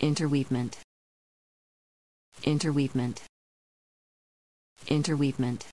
Interweavement. Interweavement. Interweavement.